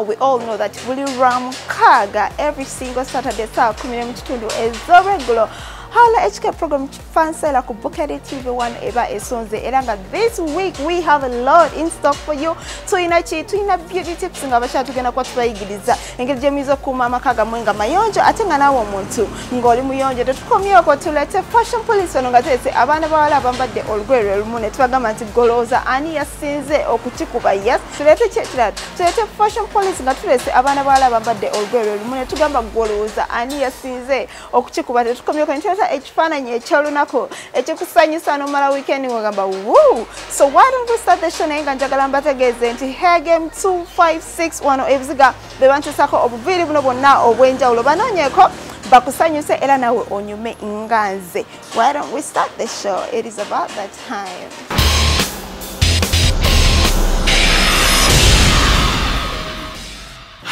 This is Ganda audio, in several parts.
we all know that buli lwa mukaaga every single saturday saa kumi ne mu kitundu ez'olweggulo hawula hk program fansela ku bukere tv 1 eba esonze. Era nga this week we have a lot in stock for you. Tulina ki tulina beauty tips nga bakyala tugenda kuba tubayigiriza engeri gyemuyinza okukuuma amaka gammwe nga mayonjo ate nga naawe omuntu ng'oli muyonjo tetukomyeko tulete fashion police ono nga tulese abaana bawala abambadde olugoye lwe lumu ne tubagamba nti golooza ani yasinze okukikuba yes. Tulete kyekirala tulete fashion police nga tulese abaana bawala abambadde olugoye lwe lumu ne tugamba golooza ani yasinze okukikuba tetukomyeko ne tuleta ekifaananyi ekyolunaku ekikusanyusa nomala weekend ngagamba woo! So why don't we start the show naye nga njagala mbategeeze nti hagame 256 wano ebiziga be bantusako obuviiri buno bwonna obw'enjawulo. Banoonyeko bakusanyuse era nawe onyume nga nze. Why don't we start the show? It is about that time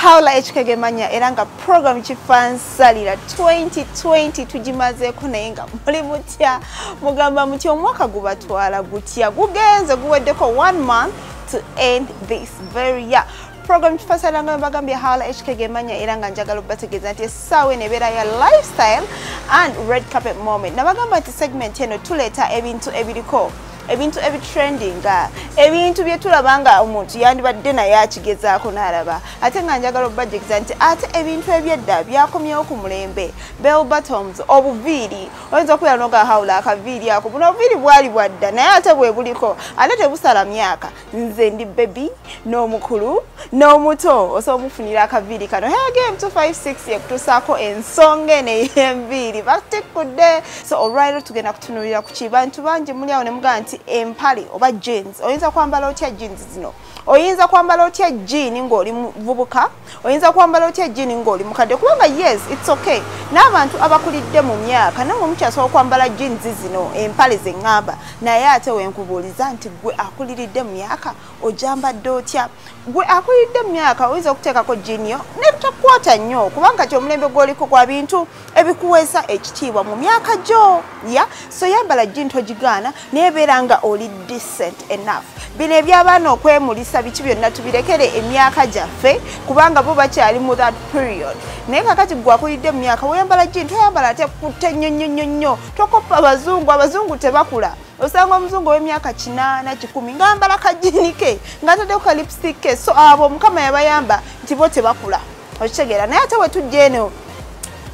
hawula ekikege manya era nga program kifansalira 2020 tugimazeeko naye nga muli mutya mugamba muti omwaka gubatwala gutya gugenze guweddeko one month to end this very year. Program kifansalira nga mbagambye hawula ekikege manya era nga njagala okubategeeza nti essaawa eno ebeera ya lifestyle and red carpet moment. Nabagamba nti segment eno tuleeta ebintu ebiriko ebintu ebitrendinga ebintu byetulaba nga omuntu yandibadde naye akigezaako n'alaba. Ate nga njagala obubajegeza nti ate ebintu ebyedda byakomyewo ku mulembe bell bottoms obuviiri oyinza okubeera nogahawula akaviiri ako buno obuviiri bwali bwadda naye ate bwe buliko ate tebusala myaka. Nze ndi bebi n'omukulu n'omuto osobola omufunira akaviiri kano. Hegame 256 yekutuusaako ensonga eno ey'enviiri batikudde so olwaliro tugenda kutunulira ku ki? Bantu bangi muli awo ne mugamba nti empale oba jeans. Oyinza kwambala otya jeans zino oyinza kwambala otya jeani ng'oli muvubuka oyinza kwambala otya jeani ng'oli mukadde kubanga yes its okay. N'abantu abakulidde mu myaka namwe mukyasobola kwambala jeans zino empale zeŋŋamba naye ate wenkubuuliza nti gwe akuliridde mu myaka ojambadde otya? Gwe akuliridde mu myaka oyinza okuteekako jeaniyo netakwata nnyo kubanga ti omulembe gw'oliko gwa bintu ebikuweesa ekitiibwa mu myaka gyo. Ya so yambala jeani togigaana naye beera nga oli decent enough. Bino ebyabaana okwemulisa biki byonna tubirekere emyaka gyaffe kubanga bo bakyali mu that period. Naye kakati gwe akulidde mu myaka weyambala jeani toyambala ate kutte nnyo nnyo nnyo nnyo? Tokoppa abazungu abazungu tebakula. Osanga omuzungu ow'emyaka kinaana kikumi ng'ambala kajiini ke ng'ataddeko ka lipstick ke. So abo omukama yabayamba nti bo tebakula. Okitegeera. Naye ate wetujja eno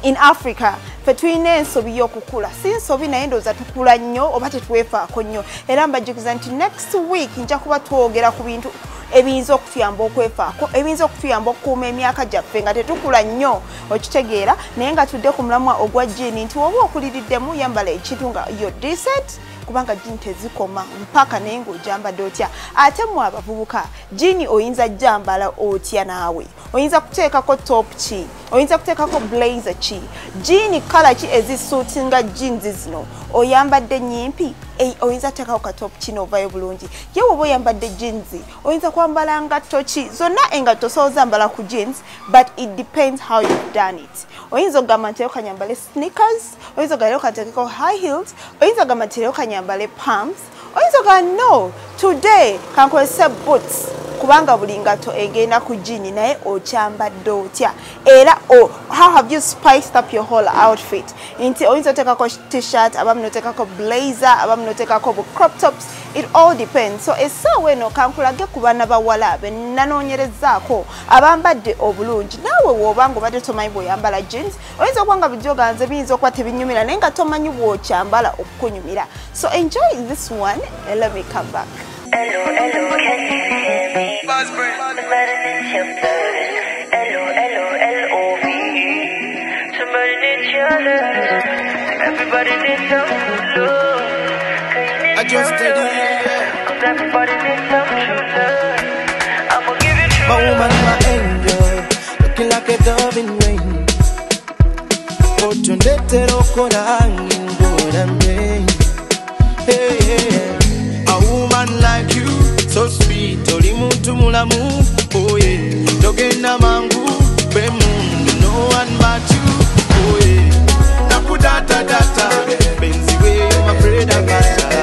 in africa fe tulina ensobi y'okukula. Si nsobi naye ndowooza tukula nnyo oba tetwefaako nnyo. Era mbajukiza nti next week nja kuba twogera ku bintu ebiyinza okutuyamba okwefaako ebiyinza okutuyamba okukuuma emyaka gyaffe nga tetukula nnyo okitegeera naye nga tudde ku mulamwa ogwa jiini nti woba okuliriddemu yambala ekintu nga yo decent kubanga jiini tezikoma mpaka naye ng'ojambadde otya. Ate mmwe abavubuka jiini oyinza jambala otya naawe? Oyinza kuteekako top ki oyinza kuteekako blazer ki? Jiini kala ki ezisuutinga jeans zino? Oyambadde nyimpi oyinza kuteekako katop kino ovayo bulungi. Ye woba oyambadde jeans oyinza kwambala ngatto ki? Zonna engatto soozambala ku jeans but it depends how you've done it. Oyinza okugamba nti leo kanyambale sneakers oyinza okugamba leo kateekeko high heels oyinza okugamba nti leo kanyambale palms oyinza okugamba no today kankozese boots kubanga buli ngato egenda ku jini naye okyambadde otya? Era oh, how have you spiced up your whole outfit? Nti oyinza oteekako t-shirt abamu noteekako blazer abamu noteekako bu crop tops it all depends. So essaawa eno kankulage ku baana bawala be nanoonyerezaako abambadde obulungi. Naawe woobanga obadde tomanyi bw'oyambala jeans oyinza okuba nga bijoganze biyinza okuba tebinyumira naye nga tomanyi bw'okyambala okukunyumira so enjoy this one. And let me come back. Hello, hello, can you hear me? Somebody needs your blood. Hello, hello, Somebody needs your love. Everybody needs some love. Can you need I just did it. Cause everybody needs some true love. I'ma give you true My woman, my angel, looking like a dove in rain. Otondetera okolange baby toli muntu mulamu oye. Togenda mangu be mundu no one but you oye. Nakudatatata benziweyo mafreda kasa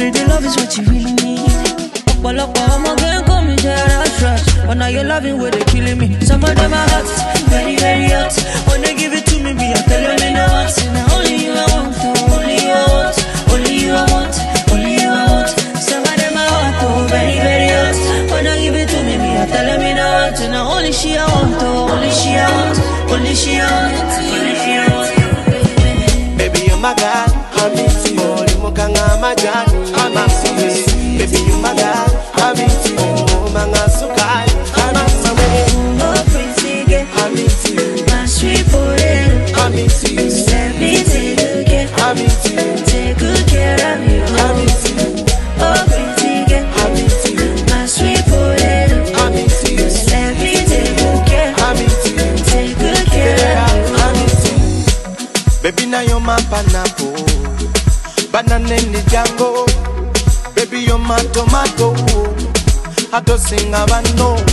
it, the love is what you really need. Ọ̀pọ̀lọpọ̀ ọmọ gan kọ́ mi jẹ́ rush rush. But now you're loving where they killing me. Some of them are hot, very very hot. When they give it to me, be I tell they know what. Now only you I want, oh, only you I want, only you I want, only you I want. Some of them are hot, oh, very very hot. When they give it to me, be I tell they know what. I want, oh, only she I want, only she I want, only she I want. amagala oli mukanga amajala Don't sing about no.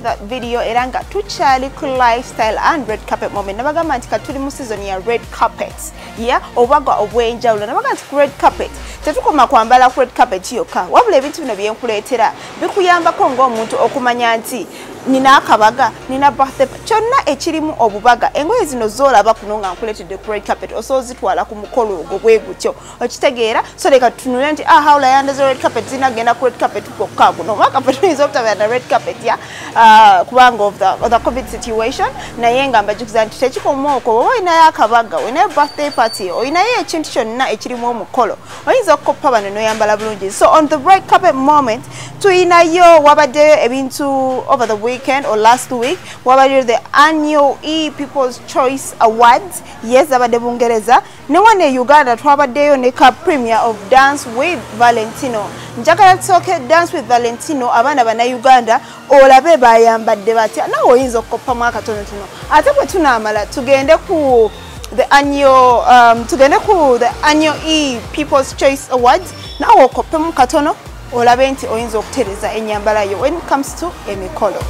That video era nga tukyali ku lifestyle and red carpet moment. Nabagamba nti katuli mu season ya red carpet ya obubagwa obw'enjawulo. Nabaga nti ku red carpet tetukoma kwambala ku red carpet yokka wabula ebintu bino byenkuleetera bikuyambako ng'omuntu okumanya nti nina akabaga nina birthday kyonna ekirimu obubaga. Engoye zino zoolaba kuno nga nkuleetedde ku red carpet osobola zitwala ku mukolo ogwo bwe gutyo. Okitegeera so leka tutunule nti ah hawula yandaze red carpet? Zinagenda ku red carpet kwokka kuno. Mwaka fe tuyinza obutabeera na red carpet ya ah, kubanga of the, of the covid situation. Naye nga mbajukiza nti tekikoma okwo oba olinayo akabaga olinayo birthday party olinayo ekintu kyonna ekirimu omukolo oyinza okukoppa bano noyambala bulungi. So on the red carpet moment tuyinayo wabaddeyo ebintu over the weekend or last week wabaddeyo the annual e people's choice awards. Yes abadde bungereza ne wano e uganda twabaddeyo ne ka premier of dance with valentino. Njagala tusooke dance with valentino abaana bannayuganda olabe bayambadde batya. Nawe oyinza okukoppamu akatonotono ate bwe tunaamala tugende ku the annual um, tugende ku the annual e people's choice awards. Nawe okoppemu katono olabe nti oyinza okutereza enyambala yo when it comes to emikolo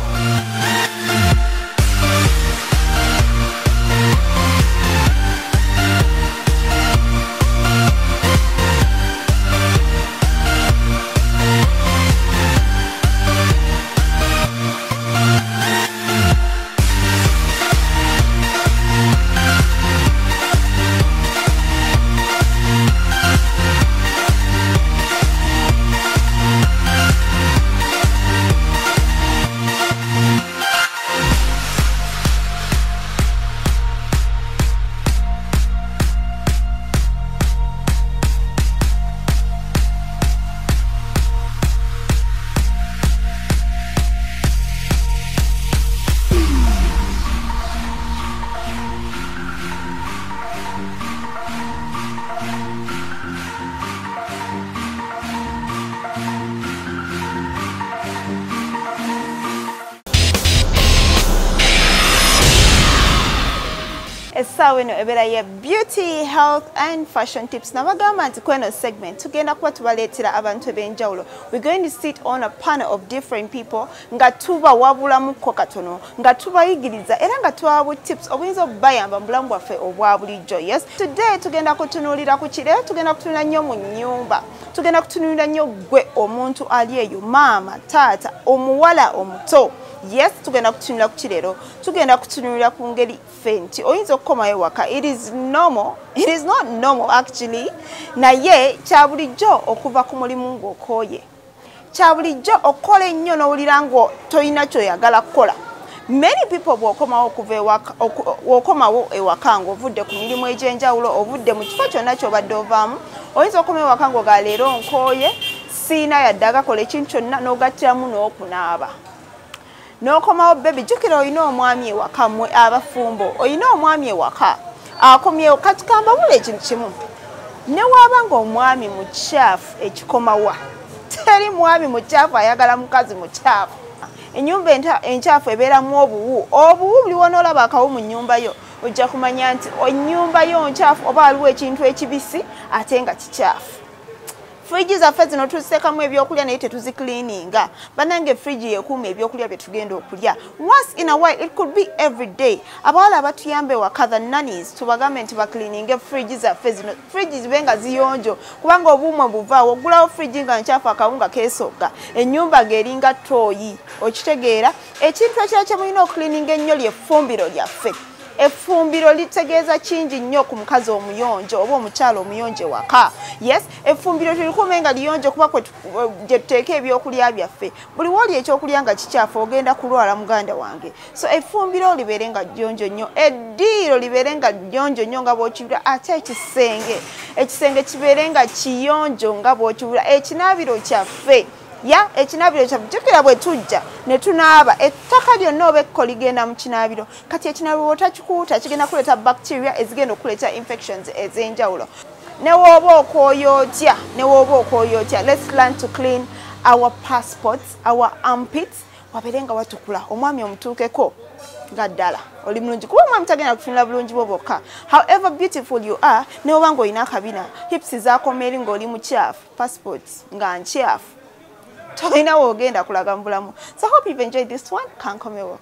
essaawa eno ebeera ye beauty health and fashion tips. Nabagamba nti kweno segment tugenda kuba tubaleetera abantu eb'enjawulo we going to sit on a panel of different people nga tubawabulamuko katono nga tubayigiriza era nga tubawa tips. Obuyinza obubayamba mu bulamu bwaffe obwa bulijjo yes? Today tugenda kutunuulira ku kire tugenda kutunula nnyo mu nnyumba. Tugenda kutunuulira nnyo gwe omuntu ali eyo maama taata omuwala omuto yes tugenda kutunula ku kirero. Tugenda kutunulira ku ngeri ffe nti oyinza okukomayo waka it is normal. It is not normal actually. Naye kya bulijjo okuva ku mulimu ng'okooye. Kya bulijjo okukola ennyo n'owulira nga tolina kyoyagala kukola. Many people bw'okomawo okuva ewaka bw'okomawo ewaka ng'ovudde ku mirimu egy'enjawulo ovudde mu kifo kyonna ky'obadde ovaamu oyinza okoma ewaka ng'oga leero nkooye siina yadde agakola ekintu kyonna n'ogattiramu n'okunaaba n'okomawo bebi jjukira olina omwami ewaka abafumbo olina omwami ewaka. Akomyewo kati kambabula ekintu kimu. Ne waaba ng'omwami mukyafu ekikomawa. Teri mwami mukyafu ayagala mukazi mukyafu. Ennyumba enta- enkyafu ebeeramu obuwu. Obuwu buli wonoolaba akawu mu nnyumba yo ojja kumanya nti ennyumba yo nkyafu oba waliwo ekintu ekibisi ate nga kikyafu friji zaffe zino tuziteekamu ebyokulya naye tetuzicleaninga bannange friji yekuuma ebyokulya bye tugenda okulya. Once in a while it could be every day. Abawala abatuyambe waka the nannies tubagambe nti bacleaninge friji zaffe zino. Friji zibe nga ziyonjo kubanga obuumwe buvaawo ogulawo friji nga nkyafu akawunga keesogga. Ennyumba ng'eringa tooyi okitegeera ekintu ekira kye mulina okulininga ennyo lyeffumbiro lyaffe effumbiro litegeeza kingi nnyo ku mukazi omuyonjo oba omukyala omuyonjo ewaka. Yes effumbiro tulikume nga liyonjo kuba gye tuteeka ebyokulya byaffe. Buli wooli ekyokulya nga kikyafu ogenda kulwala muganda wange. So effumbiro libeere nga jjonjo nnyo. Eddiiro libeere nga jjonjo nnyo nga bw'okiwulira ate ekisenge ekisenge kibeere nga kiyonjo nga bw'okiwulira. Ekinaabiro kyaffe ya ekinaabiro kyaffe jjukira bwe tujja ne tunaaba ettaka lyonna oba ekko ligenda mu kinaabiro kati ekinaabiro bwotakikuuta kigenda kuleeta bacteria ezigenda okuleeta infections ez'enjawulo. Ne wooba okwoya otya ne wooba okwoya otya let's learn to clean our passports our armpits. Wabeere nga watukula omwami omutuukeko nga ddala oli mulungi kuba omwami tagenda kutunula bulungi bwo bwokka however beautiful you are ne oba ng'olina akabina hips zakoma eri ng'oli mukyafu passport nga nkyafu tolina woogenda kulaga mu bulamu so hope you've enjoyed this one. Kankomewo